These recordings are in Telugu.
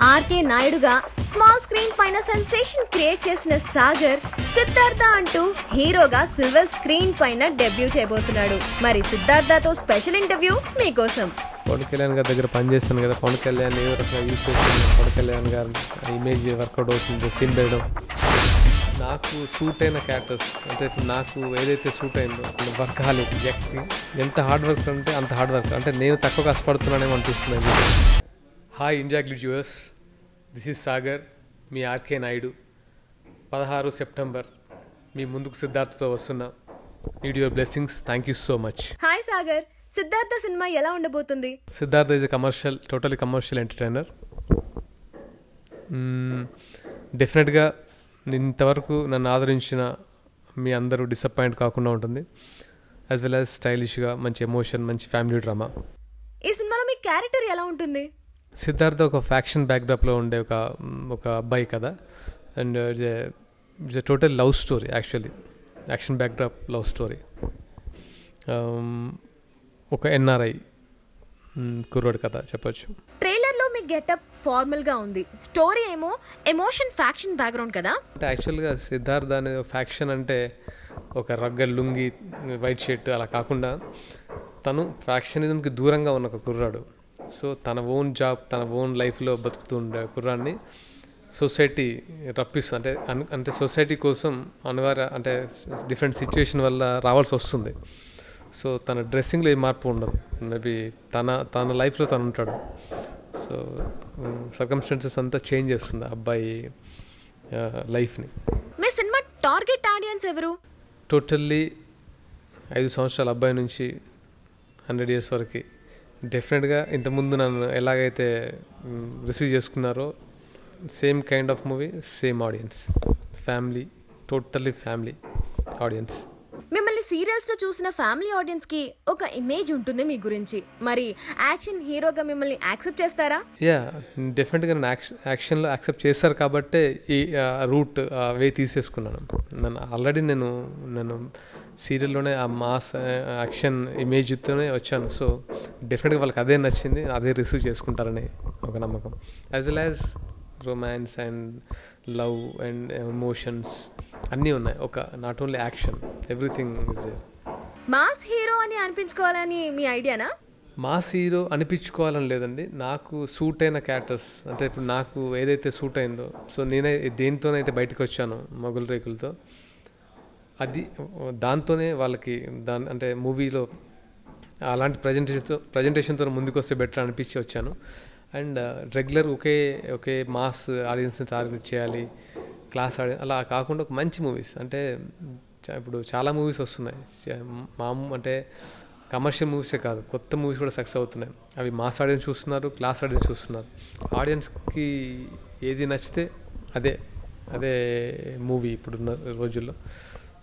ఆర్కే నాయుడుగా స్మాల్ స్క్రీన్ పైన సెన్సేషన్ క్రియేట్ చేసిన సాగర్ సిద్ధార్థ అంటూ హీరోగా సిల్వర్ స్క్రీన్ పైన డెబ్యూ చేయబోతున్నాడు. మరి సిద్ధార్థతో స్పెషల్ ఇంటర్వ్యూ మీకోసం. పవన్ కళ్యాణ్ గారి దగ్గర పనిచేస్తాను కదా. పవన్ కళ్యాణ్ ఏ రకంగా యూజ్ చేస్తున్నాను పవన్ కళ్యాణ్ గారి ఇమేజ్ వర్కౌట్ అవుతుంది సీన్ వేయడం నాకు సూట్ అయిన క్యారెక్టర్స్ అంటే ఇప్పుడు నాకు ఏదైతే సూట్ అయిందో వర్క్ హాలి ఎంత హార్డ్ వర్క్ అంటే అంత హార్డ్ వర్క్ అంటే నేను తక్కువ కష్టపడుతున్నానేమో అనిపిస్తున్నాను hi India US this is Sagar me RK Naidu పదహారు సెప్టెంబర్ మీ ముందుకు సిద్ధార్థతో వస్తున్నా need your blessings thank you so much hi Sagar Siddhartha cinema ఎలా ఉండబోతుంది? Siddhartha is a commercial totally commercial entertainer డెఫినెట్గా ఇంతవరకు నన్ను ఆదరించిన మీ అందరూ డిసప్పాయింట్ కాకుండా ఉంటుంది. యాజ్ వెల్ యాజ్ స్టైలిష్గా మంచి ఎమోషన్ మంచి ఫ్యామిలీ డ్రామా ఈ సినిమాలో మీ క్యారెక్టర్ ఎలా ఉంటుంది? సిద్ధార్థ ఒక ఫ్యాక్షన్ బ్యాక్డ్రాప్లో ఉండే ఒక ఒక అబ్బాయి కదా. And it's it's a total love story actually action backdrop love story ఒక ఎన్ఆర్ఐ కుర్రోడు కథ చెప్పొచ్చు. ట్రైలర్లో మీ గెటప్ ఫార్మల్గా ఉంది. స్టోరీ ఏమో ఎమోషన్ ఫ్యాక్షన్ బ్యాక్గ్రౌండ్ కదా. అంటే యాక్చువల్గా సిద్ధార్థ అనే ఫ్యాక్షన్ అంటే ఒక రగ్గడ్ లుంగి వైట్ షర్ట్ అలా కాకుండా తను ఫ్యాక్షనిజంకి దూరంగా ఉన్న ఒక కుర్రాడు. సో తన ఓన్ జాబ్ తన ఓన్ లైఫ్లో బతుకుతూ ఉండే కుర్రాన్ని సొసైటీ రప్పిస్తుంది అంటే అంటే సొసైటీ కోసం అనివార్య అంటే డిఫరెంట్ సిచ్యువేషన్ వల్ల రావాల్సి వస్తుంది. సో తన డ్రెస్సింగ్లో ఏ మార్పు ఉండదు. మేబీ తన తన లైఫ్లో తను ఉంటాడు. సో సర్కమ్స్టాన్సెస్ అంతా చేంజ్ చేస్తుంది ఆ అబ్బాయి లైఫ్ని. మీ సినిమా టార్గెట్ ఆడియన్స్ ఎవరు? టోటల్లీ ఐదు సంవత్సరాల అబ్బాయి నుంచి హండ్రెడ్ ఇయర్స్ వరకు డెఫినెట్గా ఇంతకుముందు నన్ను ఎలాగైతే రిసీవ్ చేసుకున్నారో same kind of movie same audience family totally family audience మిమ్మల్ని సీరియల్స్లో చూసిన ఫ్యామిలీ ఆడియన్స్కి ఒక ఇమేజ్ ఉంటుంది మీ గురించి. మరి యాక్షన్ హీరోగా మిమ్మల్ని యాక్సెప్ట్ చేస్తారా? యా డెఫినెట్గా నేను యాక్షన్ యాక్షన్లో యాక్సెప్ట్ చేస్తారు కాబట్టే ఈ రూట్ వే తీసేసుకున్నాను. నన్ను ఆల్రెడీ నేను నేను సీరియల్లోనే ఆ మాస్ యాక్షన్ ఇమేజ్తోనే వచ్చాను. సో డెఫినెట్గా వాళ్ళకి అదే నచ్చింది అదే రిసీవ్ చేసుకుంటారని ఒక నమ్మకం. As well as romance and love and emotions అన్నీ ఉన్నాయి. ఒక not only action everything is there mass hero అని అనిపించుకోవాలని మీ ఐడియానా? మాస్ హీరో అనిపించుకోవాలని లేదండి. నాకు సూట్ అయిన క్యారెక్టర్స్ అంటే ఇప్పుడు నాకు ఏదైతే సూట్ అయిందో సో నేనే దేనితోనైతే బయటకు వచ్చాను మొగుల రేకులతో అది దాంతోనే వాళ్ళకి దాని అంటే మూవీలో అలాంటి ప్రజెంటేషన్తో ప్రజెంటేషన్తో ముందుకు వస్తే బెటర్ అనిపించి వచ్చాను. And regular okay okay mass ఆడియన్స్ని టార్గెట్ చేయాలి క్లాస్ ఆడి అలా కాకుండా ఒక మంచి మూవీస్. అంటే చా- ఇప్పుడు చాలా మూవీస్ వస్తున్నాయి. చ- మామూ అంటే కమర్షియల్ మూవీసే కాదు కొత్త మూవీస్ కూడా సక్సెస్ అవుతున్నాయి. అవి మాస్ ఆడియన్స్ చూస్తున్నారు క్లాస్ ఆడియన్స్ చూస్తున్నారు. ఆడియన్స్కి ఏది నచ్చితే అదే అదే మూవీ ఇప్పుడున్న రోజుల్లో.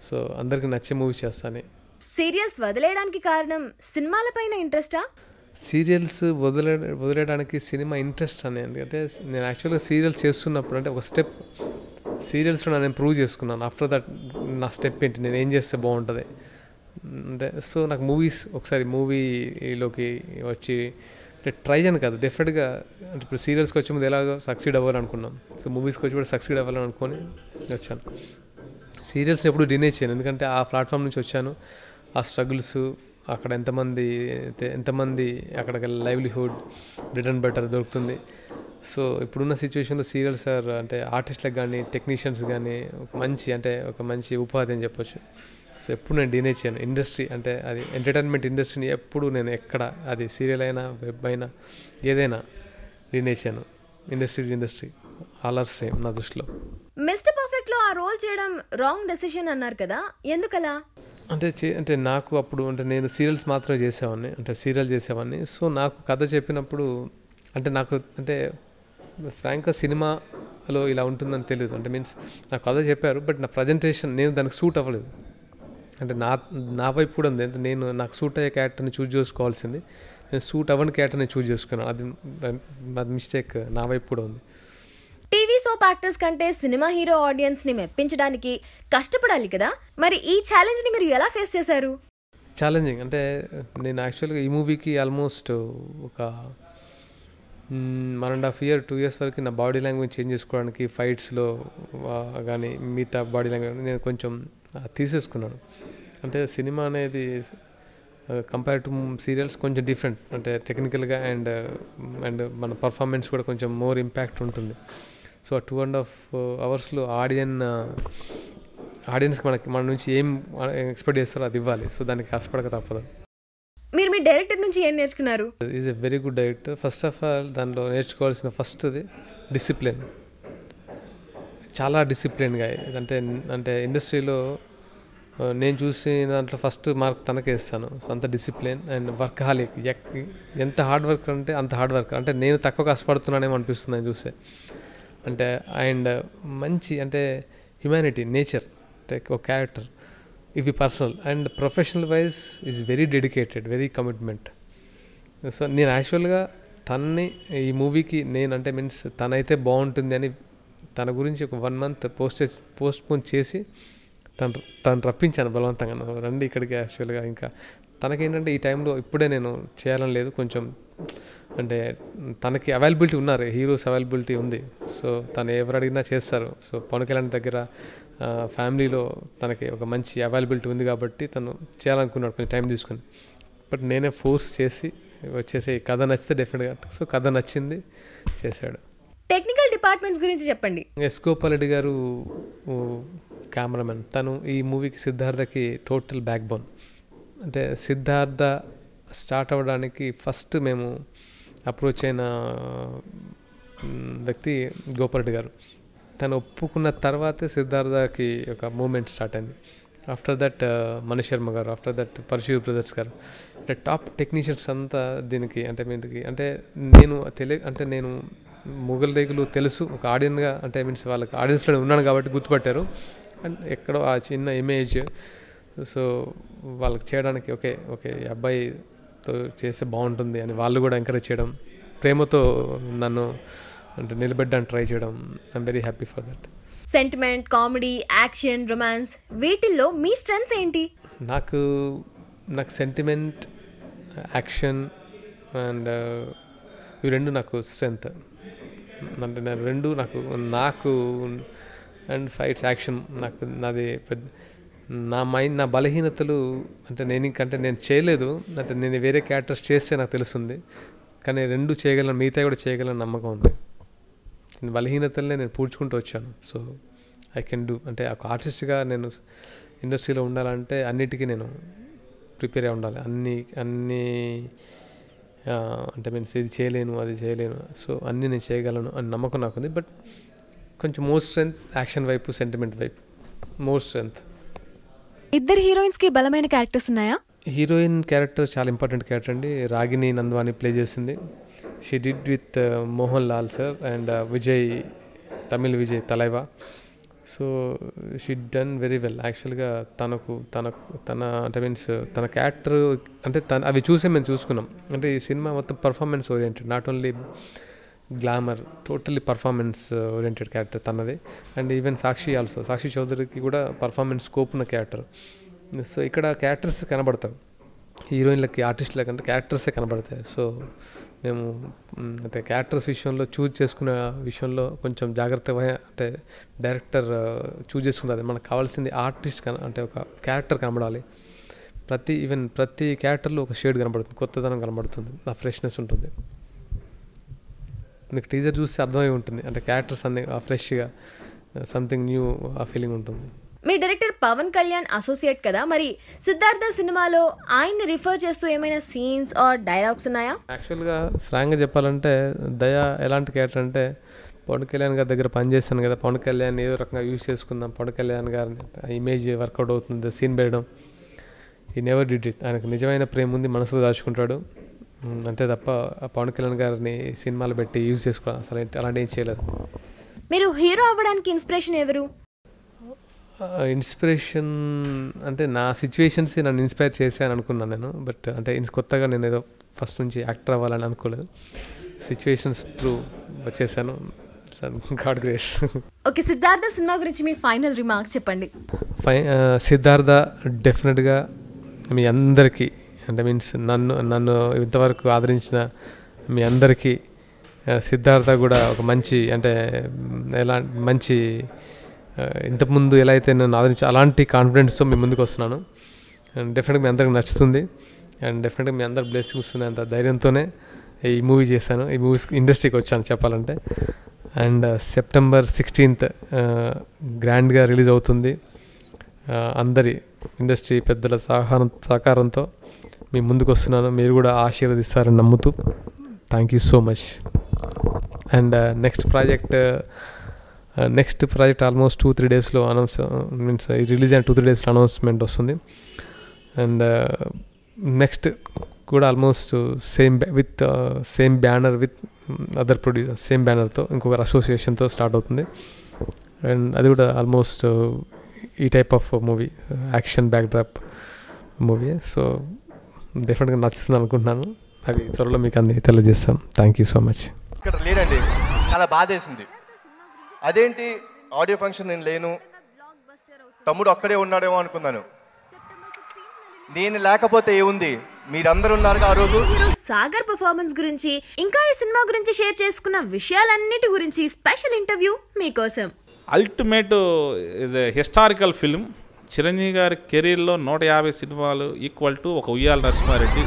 సో అందరికి నచ్చే మూవీ చేస్తాను. సీరియల్స్ వదిలేయడానికి కారణం సినిమాలపైన ఇంట్రెస్టా? సీరియల్స్ వదిలే వదిలేయడానికి సినిమా ఇంట్రెస్ట్ అని ఎందుకంటే నేను యాక్చువల్గా సీరియల్స్ చేస్తున్నప్పుడు అంటే ఒక స్టెప్ సీరియల్స్లో నేను ప్రూవ్ చేసుకున్నాను. ఆఫ్టర్ దట్ నా స్టెప్ ఏంటి? నేను ఏం చేస్తే బాగుంటుంది? అంటే సో నాకు మూవీస్ ఒకసారి మూవీలోకి వచ్చి అంటే ట్రై అని కాదు. డెఫినెట్గా అంటే ఇప్పుడు సీరియల్స్కి వచ్చే ముందు ఎలాగో సక్సీడ్ అవ్వాలనుకున్నాం. సో మూవీస్కి వచ్చి కూడా సక్సీడ్ అవ్వాలని అనుకొని వచ్చాను. సీరియల్స్ ఎప్పుడు డినే చేయను. ఎందుకంటే ఆ ప్లాట్ఫామ్ నుంచి వచ్చాను. ఆ స్ట్రగుల్స్ అక్కడ ఎంతమంది అయితే ఎంతమంది అక్కడ లైవ్లీహుడ్ రిటర్న్ బెటర్ దొరుకుతుంది. సో ఇప్పుడున్న సిచ్యువేషన్లో సీరియల్స్ ఆర్ అంటే ఆర్టిస్ట్లకు కానీ టెక్నీషియన్స్ కానీ ఒక మంచి అంటే ఒక మంచి ఉపాధి అని చెప్పొచ్చు. సో ఎప్పుడు నేను డినే చేయను. ఇండస్ట్రీ అంటే అది ఎంటర్టైన్మెంట్ ఇండస్ట్రీని ఎప్పుడు నేను ఎక్కడ అది సీరియల్ అయినా వెబ్ అయినా ఏదైనా డినే చేయను. Industry industry. సేమ్ నా దృష్టిలో. మిస్టర్ పర్ఫెక్ట్లో ఆ రోల్ చేయడం రాంగ్ డెసిషన్ అన్నారు కదా ఎందుకలా? అంటే అంటే నాకు అప్పుడు అంటే నేను సీరియల్స్ మాత్రమే చేసేవాడిని అంటే సీరియల్ చేసేవాడిని. సో నాకు కథ చెప్పినప్పుడు అంటే నాకు అంటే ఫ్రాంక్గా సినిమాలో ఇలా ఉంటుందని తెలియదు అంటే మీన్స్ నాకు కథ చెప్పారు బట్ నా ప్రజెంటేషన్ నేను దానికి సూట్ అవ్వలేదు. అంటే నా నా వైపు కూడా ఉంది. అంటే నేను నాకు సూట్ అయ్యే క్యారెక్టర్ని చూజ్ చేసుకోవాల్సింది. నేను సూట్ అవ్వని క్యారెక్టర్ని చూజ్ చేసుకున్నాను. అది అది మిస్టేక్ నా వైపు కూడా ఉంది. టీవీ సోప్ యాక్టర్స్ కంటే సినిమా హీరో ఆడియన్స్ని మెప్పించడానికి కష్టపడాలి కదా? మరి ఈ ఛాలెంజ్ని మీరు ఎలా ఫేస్ చేశారు? ఛాలెంజింగ్ అంటే నేను యాక్చువల్గా ఈ మూవీకి ఆల్మోస్ట్ ఒక one and half year two years వరకు నా బాడీ లాంగ్వేజ్ చేంజ్ చేసుకోవడానికి ఫైట్స్లో కానీ మిగతా బాడీ లాంగ్వేజ్ నేను కొంచెం తీసేసుకున్నాను. అంటే సినిమా అనేది కంపేర్ టు సీరియల్స్ కొంచెం డిఫరెంట్ అంటే టెక్నికల్గా అండ్ అండ్ మన పర్ఫార్మెన్స్ కూడా కొంచెం మోర్ ఇంపాక్ట్ ఉంటుంది. సో టూ అండ్ హాఫ్ అవర్స్లో ఆడియన్ ఆడియన్స్కి మనకి మన నుంచి ఏం ఎక్స్పెక్ట్ చేస్తారో అది ఇవ్వాలి. సో దానికి కష్టపడక తప్పదు. మీరు మీ డైరెక్టర్ నుంచి ఏం నేర్చుకున్నారు? Is a very good director. First of all దానిలో నేర్చుకోవాల్సిన ఫస్ట్ది డిసిప్లిన్. చాలా డిసిప్లిన్గా అంటే అంటే ఇండస్ట్రీలో నేను చూసిన దాంట్లో ఫస్ట్ మార్క్ తనకే ఇస్తాను. సో అంత డిసిప్లిన్ అండ్ వర్క్ హాలిక్ ఎంత హార్డ్ వర్క్ అంటే అంత హార్డ్ వర్క్. అంటే నేను తక్కువ కష్టపడుతున్నానేమో అనిపిస్తుంది చూస్తే. అంటే అండ్ మంచి అంటే హ్యుమానిటీ నేచర్ అంటే ఒక క్యారెక్టర్ ఇవి personal and professional wise is very dedicated very commitment so నేను యాక్చువల్గా తన్ని ఈ మూవీకి నేను అంటే మీన్స్ తనైతే బాగుంటుంది అని తన గురించి ఒక one month post postpone చేసి తను తను రప్పించాను బలవంతంగా. రండి ఇక్కడికి యాక్చువల్గా ఇంకా. తనకేంటంటే ఈ టైంలో ఇప్పుడే నేను చేయాలని లేదు. కొంచెం అంటే తనకి అవైలబిలిటీ ఉన్నారు హీరోస్ అవైలబిలిటీ ఉంది. సో తను ఎవరు అడిగినా చేస్తారు. సో పవన్ కళ్యాణ్ దగ్గర ఫ్యామిలీలో తనకి ఒక మంచి అవైలబిలిటీ ఉంది కాబట్టి తను చేయాలనుకున్నాడు కొంచెం టైం తీసుకుని. బట్ నేనే ఫోర్స్ చేసి వచ్చేసి కథ నచ్చితే డెఫినెట్గా సో కథ నచ్చింది చేశాడు. టెక్నికల్ డిపార్ట్మెంట్స్ గురించి చెప్పండి. ఎస్ గోపాల్ రెడ్డి గారు కెమెరామెన్ తను ఈ మూవీకి సిద్ధార్థకి టోటల్ బ్యాక్ బోన్ అంటే సిద్ధార్థ స్టార్ట్ అవ్వడానికి ఫస్ట్ మేము అప్రోచ్ అయిన వ్యక్తి గోపరెడ్డి గారు. తను ఒప్పుకున్న తర్వాతే సిద్ధార్థకి ఒక మూమెంట్ స్టార్ట్ అయింది. After that Mani Sharma garu after that పరశుర్ brothers గారు. అంటే టాప్ టెక్నీషియన్స్ అంతా దీనికి అంటే మీదకి అంటే నేను తెలియ అంటే నేను మొగల్ రేకులు తెలుసు ఒక ఆడియన్గా అంటే మీన్స్ వాళ్ళకి ఆడియన్స్లో ఉన్నాను కాబట్టి గుర్తుపట్టారు. అండ్ ఎక్కడో ఆ చిన్న ఇమేజ్ సో వాళ్ళకి చేయడానికి ఓకే ఓకే ఈ చేస్తే బాగుంటుంది అని వాళ్ళు కూడా ఎంకరేజ్ చేయడం ప్రేమతో నన్ను అంటే నిలబెట్టడానికి ట్రై చేయడం I'm very happy for that sentiment comedy action romance వీటిల్లో మీ స్ట్రెంగ్స్ ఏంటి? నాకు నాకు సెంటిమెంట్ యాక్షన్ అండ్ ఇవి రెండు నాకు స్ట్రెంత్ అంటే నేను రెండు నాకు నాకు అండ్ ఫైట్స్ యాక్షన్ నాకు నాది పెద్ద నా మైండ్ నా బలహీనతలు అంటే నేను ఇంకంటే నేను చేయలేదు అంటే నేను వేరే క్యారెక్టర్స్ చేస్తే నాకు తెలుస్తుంది కానీ రెండు చేయగలను మిగతా కూడా చేయగలను నమ్మకం ఉంది. నేను బలహీనతలనే నేను పూడ్చుకుంటూ వచ్చాను. సో ఐ కెన్ డూ అంటే ఒక ఆర్టిస్ట్గా నేను ఇండస్ట్రీలో ఉండాలంటే అన్నిటికీ నేను ప్రిపేర్ అయి ఉండాలి. అన్ని అన్ని అంటే మీన్స్ ఇది చేయలేను అది చేయలేను. సో అన్నీ నేను చేయగలను అని నమ్మకం నాకు ఉంది బట్ కొంచెం మోర్ స్ట్రెంత్ యాక్షన్ వైపు సెంటిమెంట్ వైపు. మోర్ స్ట్రెంత్ ఇద్దరు హీరోయిన్స్కి బలమైన క్యారెక్టర్స్ ఉన్నాయా? హీరోయిన్ క్యారెక్టర్ చాలా ఇంపార్టెంట్ క్యారెక్టర్ అండి. రాగిని నంద్వాని ప్లే చేసింది. She did with Mohan Lal sir and Vijay Tamil Vijay Thalaiva so she done very well యాక్చువల్గా తనకు తన తన అంటే మీన్స్ uh, తన క్యారెక్టర్ అంటే తన అవి చూసే మేము చూసుకున్నాం. అంటే ఈ సినిమా మొత్తం performance oriented not only glamour totally performance oriented character తనది. And even Sakshi also Sakshi చౌదరికి కూడా పర్ఫార్మెన్స్ స్కోప్ ఉన్న క్యారెక్టర్ సో ఇక్కడ క్యారెక్టర్స్ కనబడతాయి హీరోయిన్లకి ఆర్టిస్టులకి కంటే క్యారెక్టర్సే కనబడతాయి. సో మేము అంటే క్యారెక్టర్స్ విషయంలో చూజ్ చేసుకునే విషయంలో కొంచెం జాగ్రత్తగా అంటే డైరెక్టర్ చూజ్ చేసుకుంటుంది మనకు కావాల్సింది ఆర్టిస్ట్ కన అంటే ఒక క్యారెక్టర్ కనబడాలి. ప్రతి ఈవెన్ ప్రతి క్యారెక్టర్లో ఒక షేడ్ కనబడుతుంది. కొత్తదనం కనబడుతుంది. ఆ ఫ్రెష్నెస్ ఉంటుంది. మీకు టీజర్ చూస్తే అర్థమై ఉంటుంది. అంటే క్యారెక్టర్స్ అన్ని ఫ్రెష్గా సంథింగ్ న్యూ ఆ ఫీలింగ్ ఉంటుంది. మీ డైరెక్టర్ పవన్ కళ్యాణ్ అసోసియేట్ కదా? మరి సిద్ధార్థ సినిమాలో ఆయన్ని రిఫర్ చేస్తూ ఏమైనా సీన్స్ ఆర్ డైలాగ్స్ ఉన్నాయా? యాక్చువల్గా ఫ్రాంక్గా చెప్పాలంటే దయ ఎలాంటి క్యారెక్టర్ అంటే పవన్ కళ్యాణ్ గారి దగ్గర పనిచేస్తాను కదా. పవన్ కళ్యాణ్ ఏదో రకంగా యూజ్ చేసుకుందాం పవన్ కళ్యాణ్ గారిని ఇమేజ్ వర్కౌట్ అవుతుంది సీన్ పెట్టడం. ఈ నెవర్ డిడ్ ఇట్ ఆయనకు నిజమైన ప్రేమ ఉంది మనసులో దాచుకుంటాడు. అంతే తప్ప పవన్ కళ్యాణ్ గారిని సినిమాలు పెట్టి యూజ్ చేసుకోవడం అసలు అలాంటి ఏం చేయలేదు. మీరు హీరో అవ్వడానికి ఇన్స్పిరేషన్ ఎవరు? ఇన్స్పిరేషన్ అంటే నా సిచ్యువేషన్స్ నన్ను ఇన్స్పైర్ చేశాను అనుకున్నాను నేను. బట్ అంటే ఇన్స్ కొత్తగా నేను ఏదో ఫస్ట్ నుంచి యాక్టర్ అవ్వాలని అనుకోలేదు. సిచ్యువేషన్స్ త్రూ వచ్చేసాను God grace. Okay Siddhartha cinema గురించి మీ ఫైనల్ రిమార్క్స్ చెప్పండి. ఫై సిద్ధార్థ డెఫినెట్గా మీ అందరికీ అంటే మీన్స్ నన్ను నన్ను ఇంతవరకు ఆదరించిన మీ అందరికీ సిద్ధార్థ కూడా ఒక మంచి అంటే ఎలా మంచి ఇంతకుముందు ఎలా అయితే నేను ఆదరించి అలాంటి కాన్ఫిడెన్స్తో మీ ముందుకు వస్తున్నాను. అండ్ డెఫినెట్గా మీ అందరికి నచ్చుతుంది. అండ్ డెఫినెట్గా మీ అందరు బ్లెస్సింగ్స్ ఉన్నంత ధైర్యంతోనే ఈ మూవీ చేశాను. ఈ మూవీస్ ఇండస్ట్రీకి వచ్చాను చెప్పాలంటే. అండ్ సెప్టెంబర్ సిక్స్టీన్త్ గ్రాండ్గా రిలీజ్ అవుతుంది. అందరి ఇండస్ట్రీ పెద్దల సహకారం సహకారంతో మీ ముందుకు వస్తున్నాను. మీరు కూడా ఆశీర్వదిస్తారని నమ్ముతూ thank you so much and next project next project almost two three డేస్లో అనౌన్స్ మీన్స్ రిలీజ్ అయిన టూ త్రీ డేస్లో అనౌన్స్మెంట్ వస్తుంది. అండ్ నెక్స్ట్ uh, కూడా almost same with same banner with other producer same బ్యానర్తో ఇంకొక అసోసియేషన్తో స్టార్ట్ అవుతుంది. అండ్ అది కూడా ఆల్మోస్ట్ uh, ఈ type of movie action backdrop movie so డెఫినెట్గా నచ్చుతుంది అనుకుంటున్నాను. అవి త్వరలో మీకు అన్ని తెలియజేస్తాం. థ్యాంక్ యూ సో మచ్ ఇక్కడ లేడండి చాలా బాధేసింది. అదేంటి? ఆడియో ఫంక్షన్ నేను లేను. తమ్ముడు అక్కడే ఉన్నాడేమో అనుకున్నాను. నేను లేకపోతే ఏముంది? మీరందరూ ఉన్నారుగా ఆ రోజు? సాగర్ పర్ఫార్మెన్స్ గురించి ఇంకా ఈ సినిమా గురించి షేర్ చేసుకున్న విషయాలన్నిటి గురించి స్పెషల్ ఇంటర్వ్యూ మీకోసం. Ultimate is a historical film Chiranjeevi గారి కెరీర్లో నూట యాభై సినిమాలు ఈక్వల్ టు ఒక ఉయ్యాల నరసింహారెడ్డి